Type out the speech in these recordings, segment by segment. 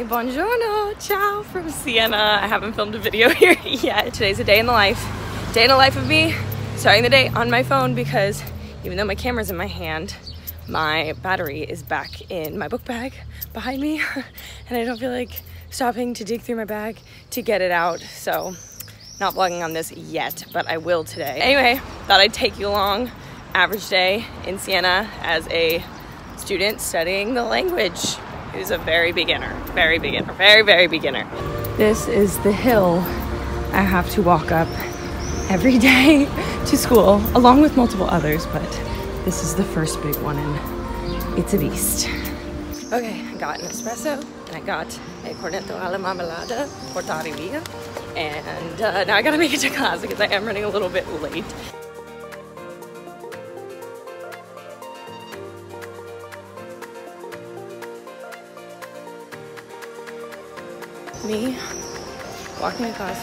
Hey, buongiorno, ciao from Siena. I haven't filmed a video here yet. Today's a day in the life. Day in the life of me, starting the day on my phone because even though my camera's in my hand, my battery is back in my book bag behind me and I don't feel like stopping to dig through my bag to get it out. So not vlogging on this yet, but I will today. Anyway, thought I'd take you along. Average day in Siena as a student studying the language who's a very beginner, very beginner, very, very beginner. This is the hill I have to walk up every day to school, along with multiple others, but this is the first big one and it's a beast. Okay, I got an espresso and I got a cornetto alla marmellata portare via. And uh, now I gotta make it to class because I am running a little bit late. Me walking across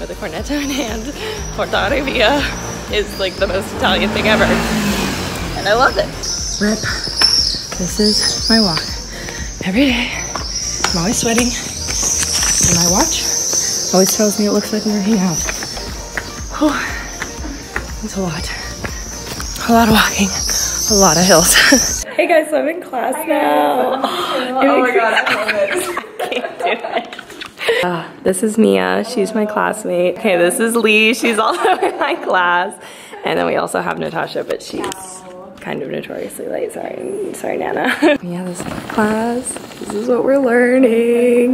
with a cornetto in hand, portare via is like the most Italian thing ever. And I love it. Rip. This is my walk. Every day. I'm always sweating. And my watch always tells me it looks like I'm working out. Whew. It's a lot. A lot of walking. A lot of hills. hey guys, so I'm in class Hi now. Oh, oh my god, I love it. can't do it. Uh, this is Mia, she's my classmate. Okay, this is Lee, she's also in my class. And then we also have Natasha, but she's kind of notoriously late. Sorry, sorry, Nana. yeah, this is class. This is what we're learning.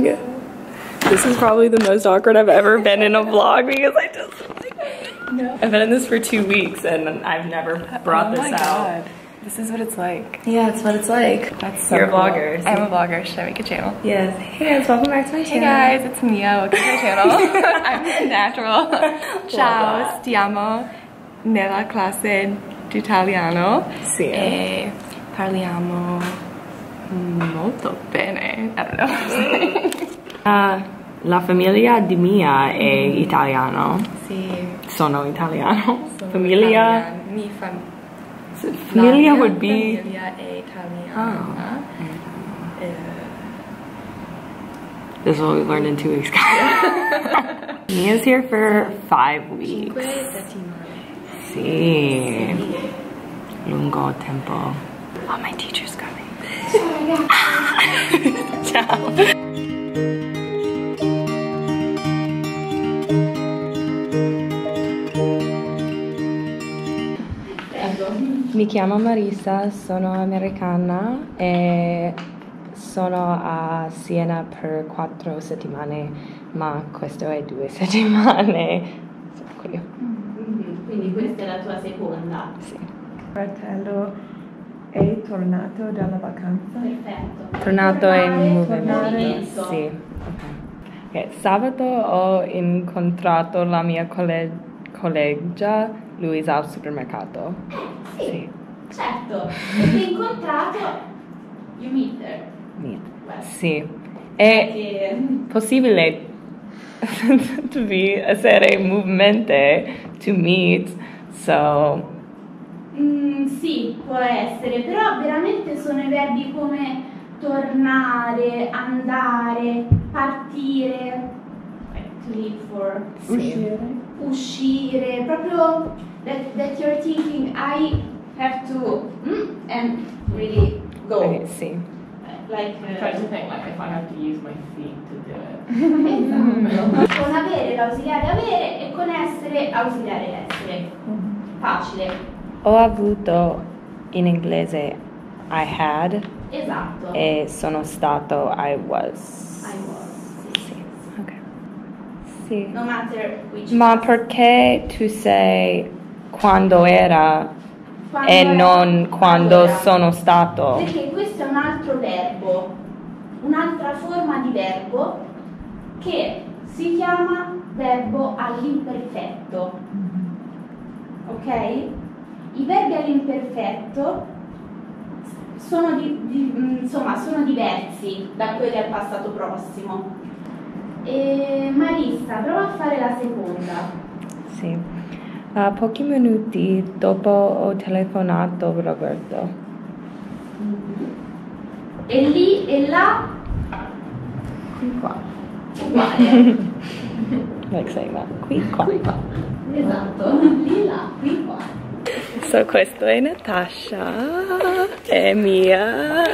This is probably the most awkward I've ever been in a vlog because I just like, no. I've been in this for two weeks and I've never brought oh this out. God. This is what it's like. Yeah, it's what it's like. That's so You're a cool. vlogger. so- I'm a vlogger. Should I make a channel? Yes. Hey guys, welcome back to my channel. Hey guys, it's Mia. Welcome to my channel. I'm natural. Ciao, stiamo nella classe d'italiano Sì. e parliamo molto bene. I don't know. Ah, la famiglia di Mia è italiano. sì. Sono italiano. sono famiglia. italiana. Mi fam- Famiglia la mia would be. Famiglia è italiana. Eh, This is what we learned in two weeks. guys. Mia's here for five weeks. See. settimane. Sì. Lungo tempo. Oh, my teacher's coming. Ciao. Mi chiamo Marisa, sono americana e sono a Siena per quattro settimane, ma questo è due settimane. Sono qui. Quindi questa è la tua seconda. Sì. fratello è tornato dalla vacanza. Perfetto. Tornato in Tornare, movimento. movimento. Sì. Ok. Ok, Sabato ho incontrato la mia colle- collega Luisa al supermercato. Sì, certo. Perché incontrato, you meet her. Meet. Beh, Sì. È che- possibile to be essere movimento to meet, so Mm, sì, può essere, però veramente sono i verbi come tornare, andare, partire, to leave for, sì. uscire, proprio that, that you're thinking I have to mm, and really go. Ok, sì. Like, I uh, try to think like if I have to use my feet to do it. Esatto. con avere l'ausiliare avere e con essere ausiliare essere. Facile. Ho avuto in inglese I had Esatto. e sono stato I was. I was. Sì. Sì. Ok. Sì. No matter which. Ma perché tu sei quando era Quando e era- non quando Allora, sono stato? Perché questo è un altro verbo, un'altra forma di verbo che si chiama verbo all'imperfetto. Ok? I verbi all'imperfetto sono, di- di- mm, insomma, sono diversi da quelli al passato prossimo. E Marissa, prova a fare la seconda. Sì. A pochi minuti dopo ho telefonato Roberto. E lì e là qui qua. Uguale. like saying that. Qui qua. esatto. Di là, qui qua. So questo è Natasha e Mia.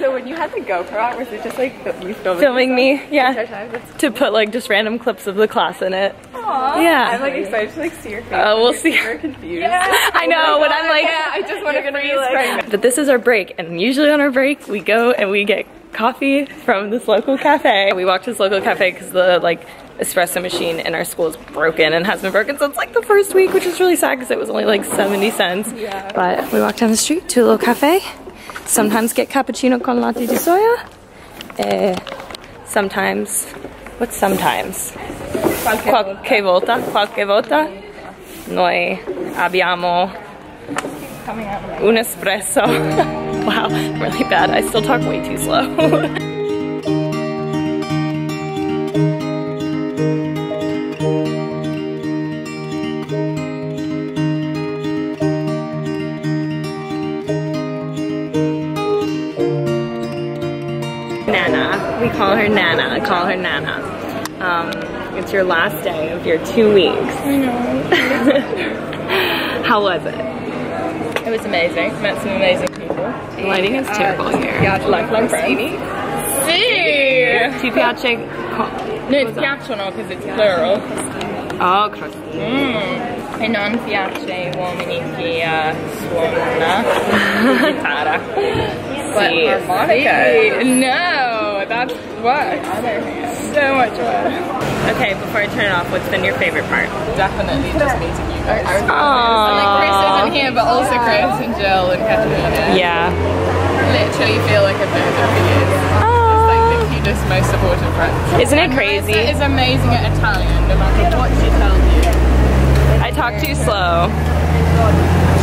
So when you had the GoPro out, was it just like you filming? Filming me, yeah. Entire time? That's To put like just random clips of the class in it. Aww. Yeah. I'm like excited to like see your face. Uh, we'll see. Super confused. I know, when I'm like, yeah, I just want to be like- But this is our break, and usually on our break we go and we get coffee from this local cafe. We walked to this local cafe because the like espresso machine in our school is broken and has been broken since like the first week, which is really sad because it was only like 70 cents. Yeah. But we walked down the street to a little cafe. Sometimes get cappuccino con latte di soia. Eh, sometimes, what's sometimes? Qualche volta, qualche volta. Noi abbiamo Coming out of un espresso. wow, really bad. I still talk way too slow. your last day of your two weeks. I know. How was it? It was amazing. Met some amazing people. The lighting is terrible here. Yeah, lifelong friends. Sì! Ti piace? No, ti piacciono because it's plural. Oh, cross. Mm. E non piace uomini chi uh, suona chitarra. But harmonica. No, that's work. So much work. Okay, before I turn it off, what's been your favorite part? Definitely just meeting you guys. I, Aww. like Chris isn't here, but also Chris and Jill and Katarina. Yeah. Literally feel like I've known them for years. Just like the cutest, most supportive friends. Isn't it And Marissa crazy? is amazing at Italian, no matter what she tells you. I talk too slow.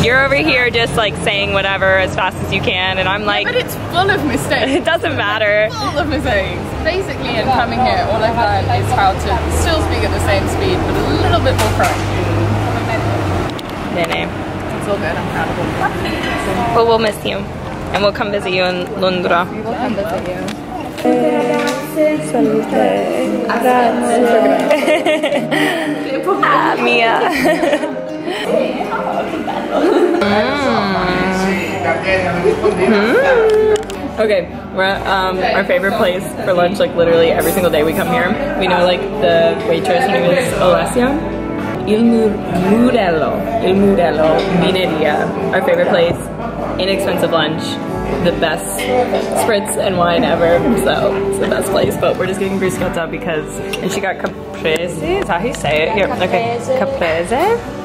You're over here just like saying whatever as fast as you can, and I'm like, But it's full of mistakes. it doesn't matter. full of mistakes. Basically, in coming here, all I've learned is how to still speak at the same speed, but a little bit more correct. Nene. It's all good. I'm proud of it. Well, we'll miss you, and we'll come visit you in Londra. We will come visit you. Ah, Mia. Mm. Okay, we're at um, our favorite place for lunch, like literally every single day we come here. We know like the waitress, her name is Alessia. Il Mur- Murello, Il Murello Mineria, our favorite place, inexpensive lunch, the best spritz and wine ever, so it's the best place, but we're just getting bruschetta because, and she got caprese, is that how you say it? Here, okay, caprese.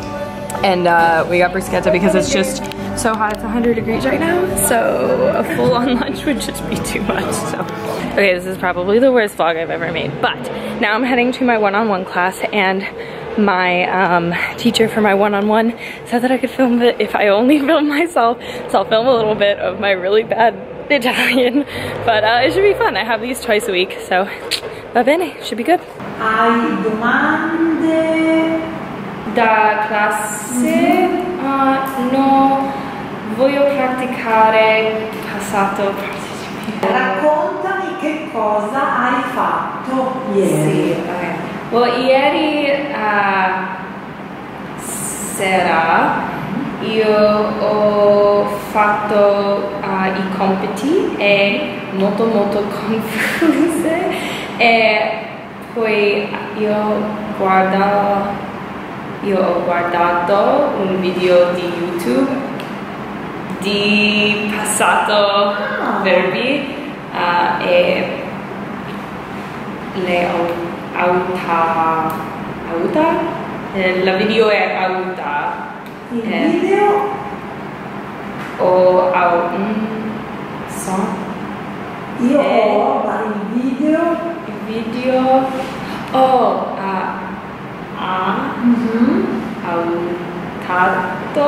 And uh, we got bruschetta because it's just so hot, it's 100 degrees right now, so a full-on lunch would just be too much, so. Okay, this is probably the worst vlog I've ever made, but now I'm heading to my one-on-one class and my um, teacher for my one-on-one said that I could film it if I only film myself, so I'll film a little bit of my really bad Italian, but uh, it should be fun. I have these twice a week, so va bene, should be good. Domande? Da classe uh, no voglio praticare passato partecipe. Raccontami che cosa hai fatto ieri. ok. Well, ieri uh, sera io ho fatto uh, i compiti e molto molto confuse e poi io guardo io ho guardato un video di YouTube di passato verbi uh, e le au- auta auta Eh, la video è auta Il Eh. video o au mm, so io Eh. ho il video il video oh a a autato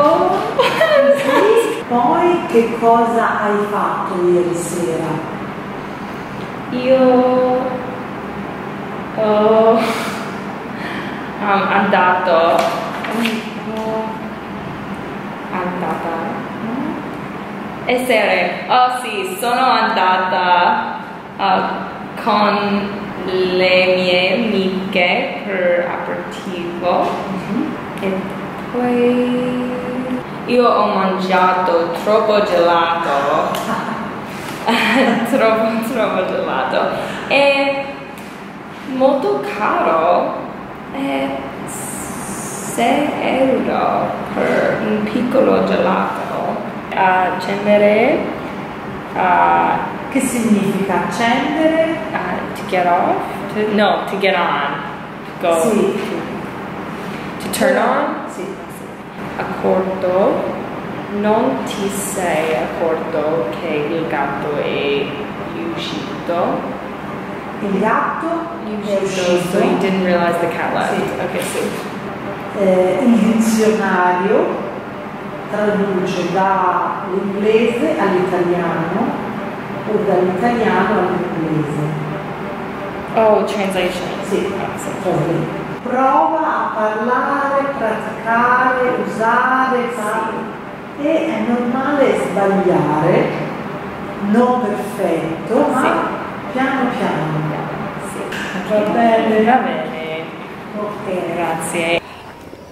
poi che cosa hai fatto ieri sera? Io ho um, andato. Andata? Essere oh sì sono andata a con le mie amiche per aperitivo e poi io ho mangiato troppo gelato. Troppo troppo gelato. È molto caro. È 6 euro per un piccolo gelato. Accendere uh, Che significa? Accendere? uh, to get off? To, no to get on. Go. Sì. Turn on Sì. accordo non ti sei accorto che il gatto è uscito Il gatto è uscito. so you didn't realize the cat left Sì. okay so Eh, il dizionario traduce dall'inglese all'italiano o dall'italiano all'inglese. oh translation Sì, così. Prova a parlare, praticare, usare, fare. E è normale sbagliare, non perfetto, ma Sì. piano piano. sì. Va bene? va bene Ok. Grazie.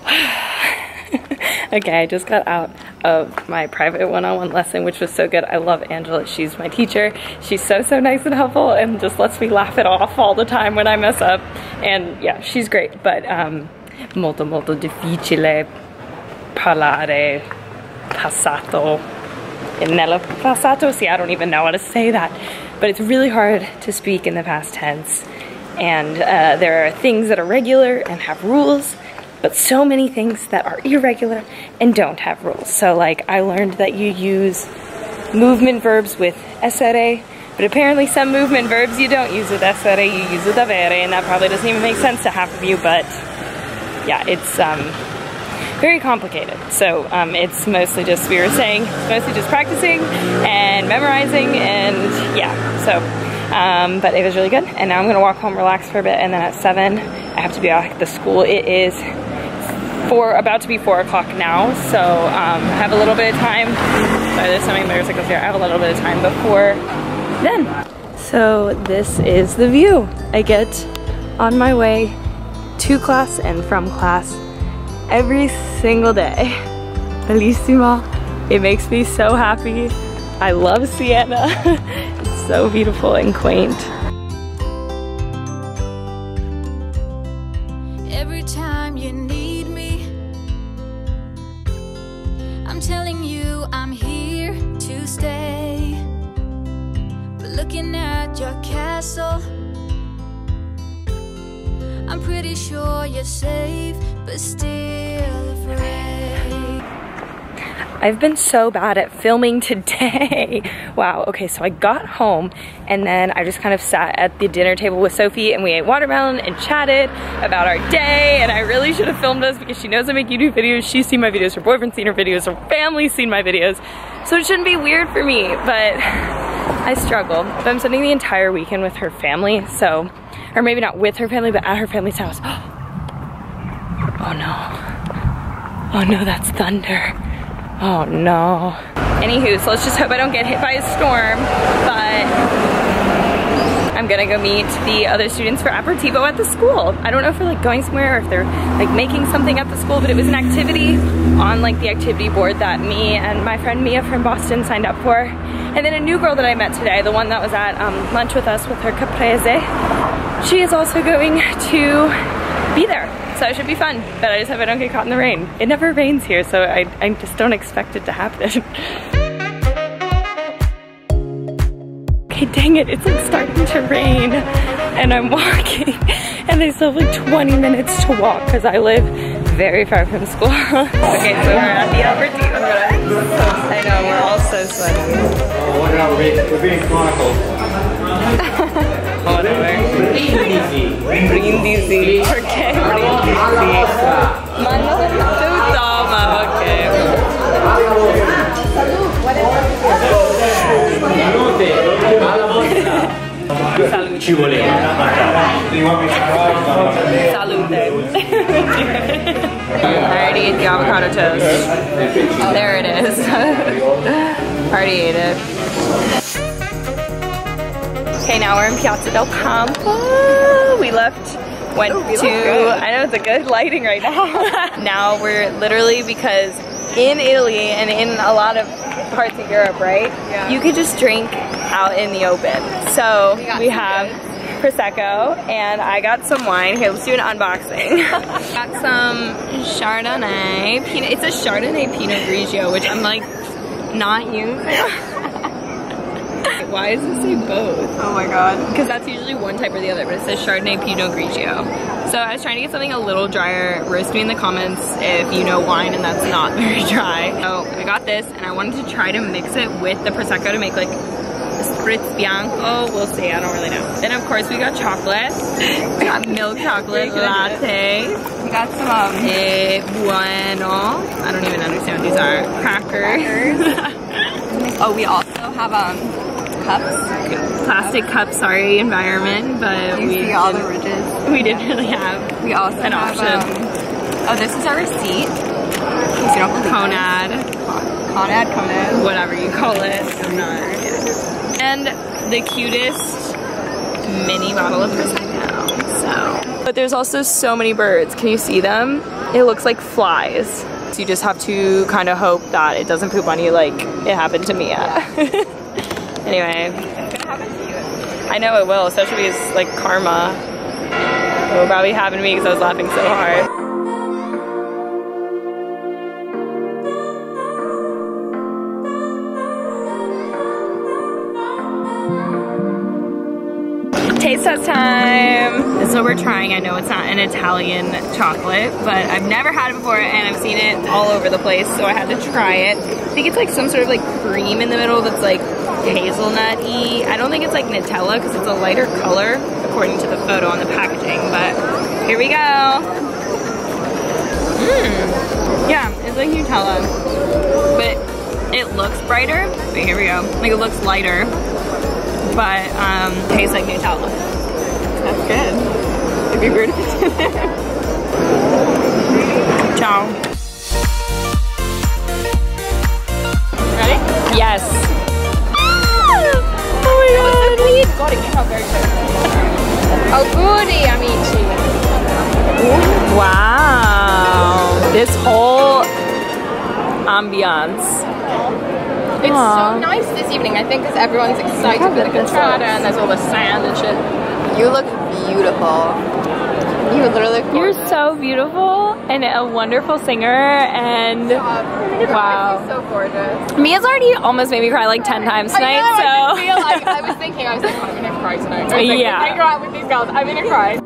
okay, I just got out of my private one-on-one lesson, which was so good. I love Angela. She's my teacher. She's so, so nice and helpful and just lets me laugh it off all the time when I mess up. And yeah, she's great, but um, molto, molto difficile parlare passato e nella passato. See, I don't even know how to say that, but it's really hard to speak in the past tense. And uh, there are things that are regular and have rules, but so many things that are irregular and don't have rules. So, like, I learned that you use movement verbs with essere, but apparently some movement verbs you don't use with essere, you use with avere, and that probably doesn't even make sense to half of you, but yeah, it's um, very complicated. So um, it's mostly just, we were saying, it's mostly just practicing and memorizing and yeah, so, um, but it was really good. And now I'm gonna walk home, relax for a bit, and then at seven, I have to be at the school. It is four, about to be four o'clock now, so um, I have a little bit of time. Sorry, there's so many motorcycles here. I have a little bit of time before then. So this is the view I get on my way to class and from class every single day. Bellissimo. It makes me so happy. I love Siena. it's so beautiful and quaint. Looking at your castle, I'm pretty sure you're safe, but still afraid. I've been so bad at filming today. wow, okay, so I got home and then I just kind of sat at the dinner table with Sophie and we ate watermelon and chatted about our day and I really should have filmed us because she knows I make YouTube videos, she's seen my videos, her boyfriend's seen her videos, her family's seen my videos. So it shouldn't be weird for me, but I struggle. But I'm spending the entire weekend with her family, so, or maybe not with her family, but at her family's house. Oh no. Oh no, that's thunder. Oh no. Anywho, so let's just hope I don't get hit by a storm, but I'm gonna go meet the other students for aperitivo at the school. I don't know if they're like going somewhere or if they're like making something at the school, but it was an activity on like the activity board that me and my friend Mia from Boston signed up for. And then a new girl that I met today, the one that was at um, lunch with us with her caprese, she is also going to be there. So it should be fun, but I just hope I don't get caught in the rain. It never rains here, so I, I just don't expect it to happen. okay, dang it, it's like starting to rain and I'm walking and I still have like 20 minutes to walk because I live very far from school. okay, so we're at the aperitivo. I know, we're all so sweaty. Being, we're being chronicled. Whatever. Easy. Brindisi. Ok, brindisi. Ma non tutto, ma ok. Salute. Alla volta. Salute. Ci voleva. Salute. I already ate the avocado toast. There it is. already ate it. Okay, now we're in Piazza del Campo. We left, went oh, to, I know it's a good lighting right now. now we're literally, because in Italy and in a lot of parts of Europe, right? Yeah. You could just drink out in the open. So We we have Prosecco and I got some wine. Here, let's do an unboxing. got some Chardonnay. It's a Chardonnay Pinot Grigio, which I'm like not you. Why does it say both? Oh my god. Because that's usually one type or the other, but it says Chardonnay Pinot Grigio. So I was trying to get something a little drier. Roast me in the comments if you know wine and that's not very dry. So I got this and I wanted to try to mix it with the Prosecco to make like a Spritz Bianco. We'll see, I don't really know. Then of course we got chocolate. We got milk chocolate latte. We got some um, Eh, bueno. I don't even understand what these are. Crackers. Oh, we also have um cups. Plastic cups, sorry, environment, but You we see all the didn't- ridges. we didn't really have We also An have option. um, oh, this is our receipt. In you don't Conad, Conad, Conad. whatever you call it. I'm not. And the cutest mini bottle of Prosecco. So, but there's also so many birds. Can you see them? It looks like flies. So you just have to kind of hope that it doesn't poop on you like it happened to Mia. anyway, It's gonna happen to you. I know it will, especially because like karma. It will probably happen to me because I was laughing so hard. Taste test time. This is what we're trying. I know it's not an Italian chocolate, but I've never had it before and I've seen it all over the place, so I had to try it. I think it's like some sort of like cream in the middle that's like hazelnut-y. I don't think it's like Nutella because it's a lighter color according to the photo on the packaging, but here we go. Mmm. Yeah, it's like Nutella, but it looks brighter. Here we go. Like it looks lighter, but um, tastes like Nutella. That's good. It'd be weird if it's in there. Ciao. Ready? Yes. Oh my god. God, it came out very quick. Auguri, amici. Wow. This whole ambiance. It's Aw. so nice this evening, I think, because everyone's excited for the cantata and there's all the sand and shit. You look beautiful. You literally look You're so beautiful and a wonderful singer and oh wow. She's so gorgeous. Mia's already almost made me cry like 10 times I tonight, know, I so. did feel like, I was thinking, I was like, oh, I'm gonna cry tonight. I was like, Yeah. If I go out with these girls, I'm gonna cry.